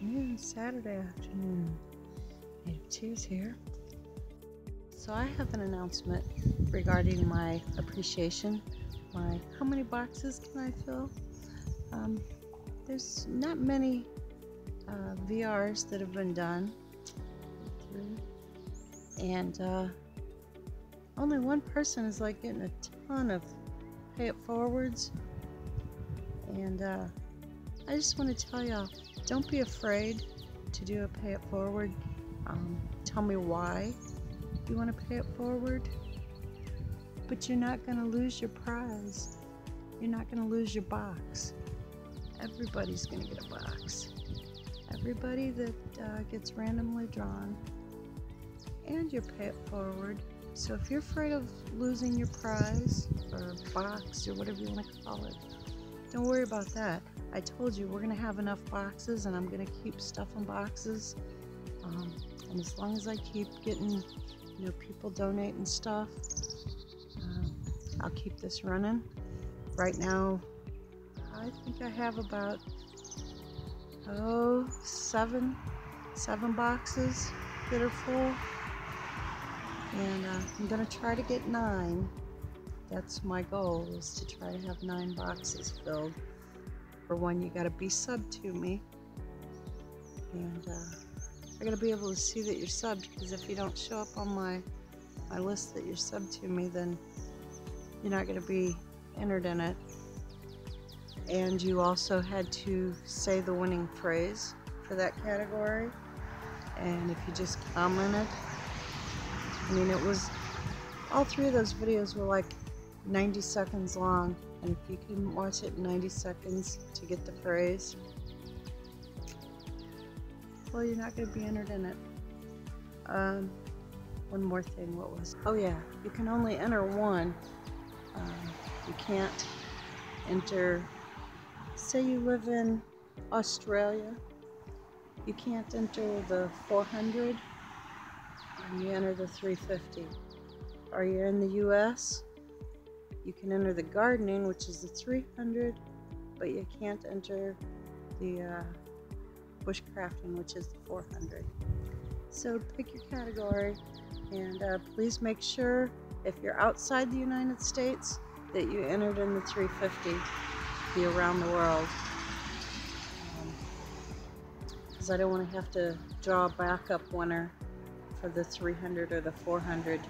afternoon, Saturday afternoon. Native Tearz here. So I have an announcement regarding my appreciation. My how many boxes can I fill? Um, there's not many uh, VRs that have been done, and uh, only one person is like getting a ton of pay it forwards. And uh, I just want to tell y'all don't be afraid to do a pay it forward. Um, tell me why you want to pay it forward. But you're not going to lose your prize. You're not going to lose your box. Everybody's going to get a box. Everybody that uh, gets randomly drawn and your pay it forward. So if you're afraid of losing your prize or box or whatever you want to call it, don't worry about that. I told you we're going to have enough boxes and I'm going to keep stuffing boxes. Um, and as long as I keep getting, you know, people donating stuff, uh, I'll keep this running. Right now, I think I have about, oh, seven, seven boxes that are full. And uh, I'm going to try to get nine. That's my goal, is to try to have nine boxes filled for one, you got to be sub to me. And uh, I got to be able to see that you're subbed because if you don't show up on my, my list that you're sub to me, then you're not going to be entered in it. And you also had to say the winning phrase for that category. And if you just commented, I mean, it was all three of those videos were like 90 seconds long and if you can watch it 90 seconds to get the phrase well you're not going to be entered in it. Um, one more thing what was oh yeah you can only enter one. Um, you can't enter say you live in Australia you can't enter the 400 and you enter the 350 are you in the US you can enter the gardening, which is the 300, but you can't enter the uh, bushcrafting, which is the 400. So pick your category and uh, please make sure if you're outside the United States that you entered in the 350, the around the world. Because um, I don't want to have to draw a backup winner for the 300 or the 400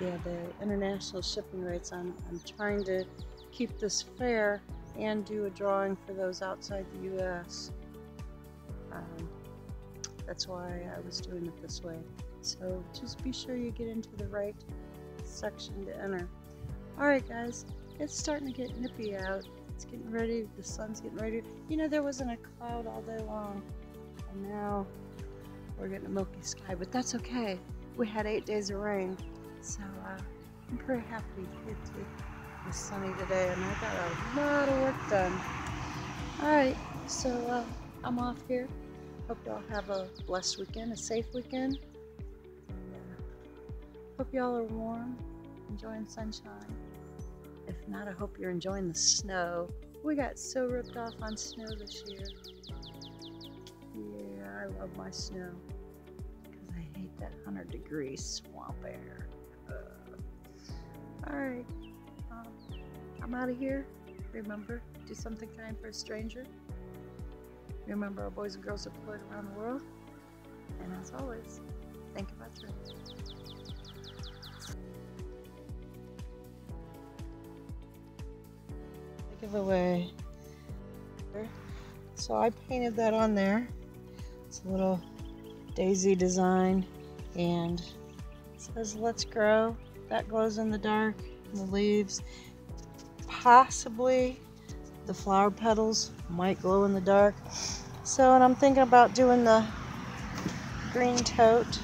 yeah, the international shipping rates. I'm, I'm trying to keep this fair and do a drawing for those outside the U.S. Um, that's why I was doing it this way. So just be sure you get into the right section to enter. Alright guys, it's starting to get nippy out. It's getting ready, the sun's getting ready. You know, there wasn't a cloud all day long. And now we're getting a milky sky, but that's okay. We had eight days of rain. So uh, I'm pretty happy it was sunny today and I got a lot of work done. Alright, so uh, I'm off here. Hope y'all have a blessed weekend, a safe weekend. And, hope y'all are warm, enjoying sunshine. If not, I hope you're enjoying the snow. We got so ripped off on snow this year. Yeah, I love my snow because I hate that 100 degree swamp air. Alright. Um, I'm out of here. Remember, do something kind for a stranger. Remember, our boys and girls are deployed around the world. And as always, thank think about truth. Giveaway. So I painted that on there. It's a little daisy design and says let's grow. That glows in the dark the leaves. Possibly the flower petals might glow in the dark. So and I'm thinking about doing the green tote.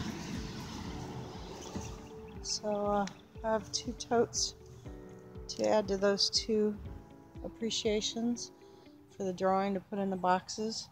So uh, I have two totes to add to those two appreciations for the drawing to put in the boxes